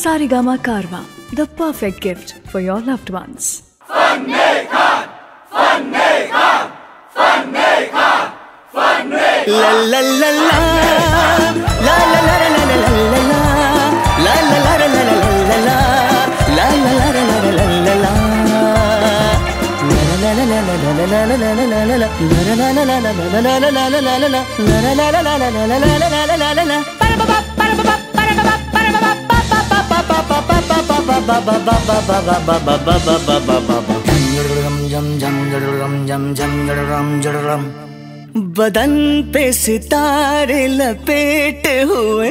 Sarigama Karwa, the perfect gift for your loved ones. La la la la La la la la la la la la La la la la la la la la La la la la la la la la La la la la La la la la la la la la la la la la la बदन पे सितारे लपेट हुए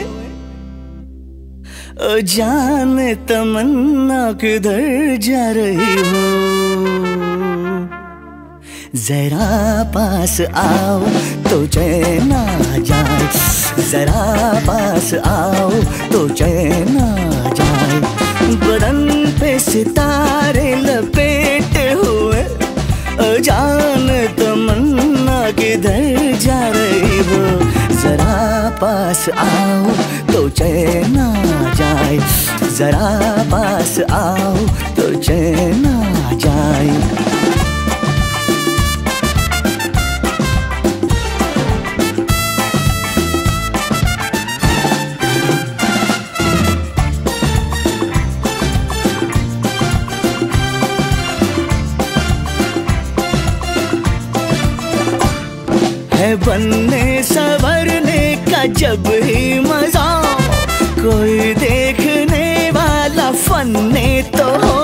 जान तमन्ना किधर जा रही हो? जरा पास आओ तो चैन जाए, जरा पास आओ तो चैन जाए। सितारे लपेट हुए, अजान तमन्ना किधर जा रही हो? जरा पास आओ तो चैना जाए। जरा पास आओ तो चैना जाए। है बनने सवरने का जब ही मज़ा। कोई देखने वाला फन्ने तो हो।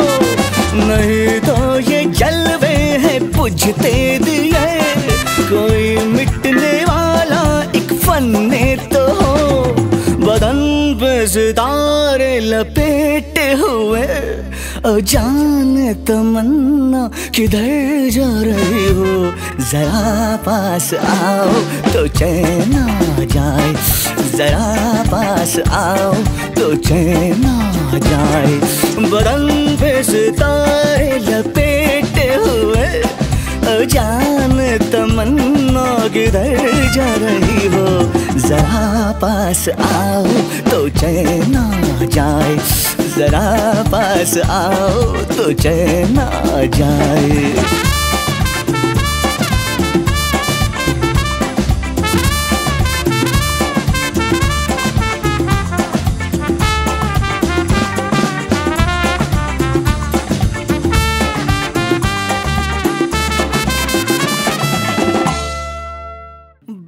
नहीं तो ये जलवे हैं बुझते दिए। कोई मिटने वाला एक फन्ने तो हो। बदन सितारे लपेट हुए। जान तमन्ना किधर जा रही हो? जरा पास आओ तो चैन जाए। जरा पास आओ तो चैन जाए। बदन पे सितारे लपेट हुए। अजान तमन्ना किधर जा रही हो? जरा पास आओ तो चैन जाए। जरा पास आओ तो चैन जाए।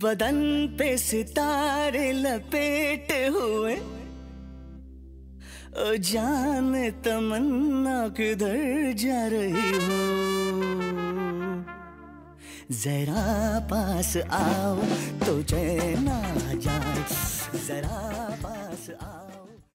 बदन पे सितारे लपेट हुए जान तमन्ना किधर जा रही हो? जरा पास आओ तो चैन जाए जरा पास आओ।